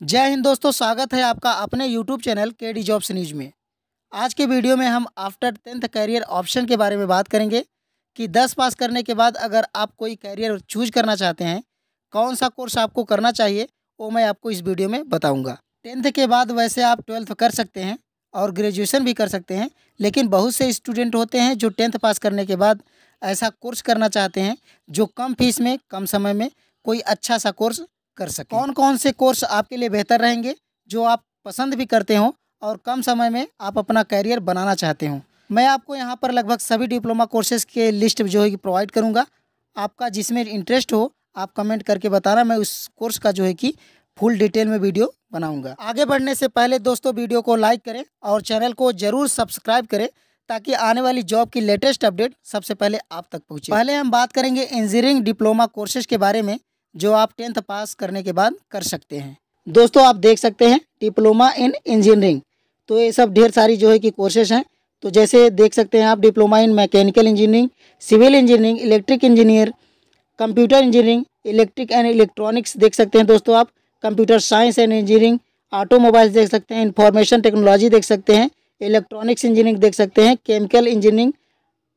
जय हिंद दोस्तों, स्वागत है आपका अपने YouTube channel K D jobs news में। आज के वीडियो में हम आफ्टर टेंथ कैरियर ऑप्शन के बारे में बात करेंगे कि दस पास करने के बाद अगर आप कोई कैरियर चूज़ करना चाहते हैं, कौन सा कोर्स आपको करना चाहिए, वो मैं आपको इस वीडियो में बताऊँगा। टेंथ के बाद वैसे आप ट्वेल्थ कर सकते हैं और ग्रेजुएशन भी कर सकते हैं, लेकिन बहुत से स्टूडेंट होते हैं जो टेंथ पास करने के बाद ऐसा कोर्स करना चाहते हैं, जो कम फ़ीस में, कम समय में कोई अच्छा सा कोर्स कर सकें। कौन कौन से कोर्स आपके लिए बेहतर रहेंगे, जो आप पसंद भी करते हो और कम समय में आप अपना कैरियर बनाना चाहते हो। मैं आपको यहाँ पर लगभग सभी डिप्लोमा कोर्सेज के लिस्ट जो है कि प्रोवाइड करूँगा। आपका जिसमें इंटरेस्ट हो, आप कमेंट करके बताना, मैं उस कोर्स का जो है कि फुल डिटेल में वीडियो बनाऊँगा। आगे बढ़ने से पहले दोस्तों, वीडियो को लाइक करें और चैनल को ज़रूर सब्सक्राइब करें, ताकि आने वाली जॉब की लेटेस्ट अपडेट सबसे पहले आप तक पहुँचे। पहले हम बात करेंगे इंजीनियरिंग डिप्लोमा कोर्सेज के बारे में। जो आप टेंथ पास करने के बाद कर सकते हैं। दोस्तों, आप देख सकते हैं डिप्लोमा इन इंजीनियरिंग। तो ये सब ढेर सारी जो है कि कोर्सेज हैं। तो जैसे देख सकते हैं आप, diploma in mechanical engineering civil engineering electric engineer computer engineering electric and electronics देख सकते हैं दोस्तों आप। Computer science and engineering automobiles देख सकते हैं इंफॉर्मेशन टेक्नोलॉजी देख सकते हैं इलेक्ट्रॉनिक्स इंजीनियरिंग देख सकते हैं chemical engineering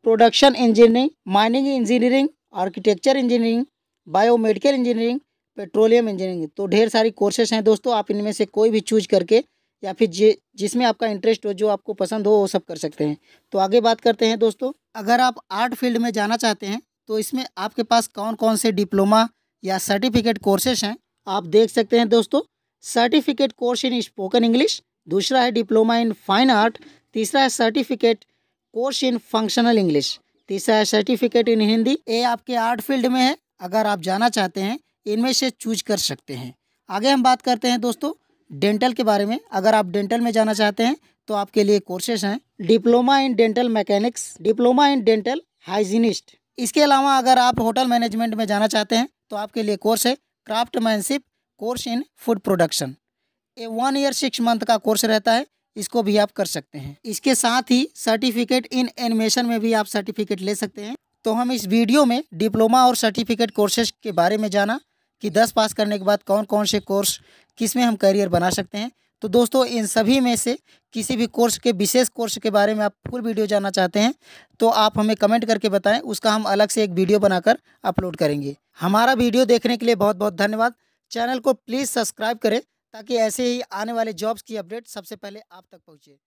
production engineering mining engineering architecture engineering biomedical engineering, petroleum engineering. तो ढेर सारी कोर्सेज हैं दोस्तों, आप इनमें से कोई भी चूज़ करके या फिर जे, जिसमें आपका इंटरेस्ट हो, जो आपको पसंद हो, वो सब कर सकते हैं। तो आगे बात करते हैं दोस्तों, अगर आप आर्ट फ़ील्ड में जाना चाहते हैं तो इसमें आपके पास कौन कौन से डिप्लोमा या सर्टिफिकेट कोर्सेज हैं, आप देख सकते हैं दोस्तों। Certificate course in spoken English, दूसरा है डिप्लोमा इन फाइन आर्ट, तीसरा है certificate course in functional English, तीसरा है सर्टिफिकेट इन हिंदी। ये आपके आर्ट फ़ील्ड में है अगर आप जाना चाहते हैं, इनमें से चूज़ कर सकते हैं। आगे हम बात करते हैं दोस्तों डेंटल के बारे में। अगर आप डेंटल में जाना चाहते हैं तो आपके लिए कोर्सेज हैं। Diploma in dental mechanics diploma in dental hygienist इसके अलावा अगर आप होटल मैनेजमेंट में जाना चाहते हैं तो आपके लिए कोर्स है craftsmanship course in food production ये वन ईयर सिक्स मंथ का कोर्स रहता है, इसको भी आप कर सकते हैं। इसके साथ ही सर्टिफिकेट इन एनिमेशन में भी आप सर्टिफिकेट ले सकते हैं। तो हम इस वीडियो में डिप्लोमा और सर्टिफिकेट कोर्सेज के बारे में जाना कि दस पास करने के बाद कौन कौन से कोर्स किसमें हम करियर बना सकते हैं। तो दोस्तों, इन सभी में से किसी भी कोर्स के, विशेष कोर्स के बारे में आप फुल वीडियो जानना चाहते हैं तो आप हमें कमेंट करके बताएँ, उसका हम अलग से एक वीडियो बनाकर अपलोड करेंगे। हमारा वीडियो देखने के लिए बहुत बहुत धन्यवाद। चैनल को प्लीज़ सब्सक्राइब करें, ताकि ऐसे ही आने वाले जॉब्स की अपडेट सबसे पहले आप तक पहुँचे।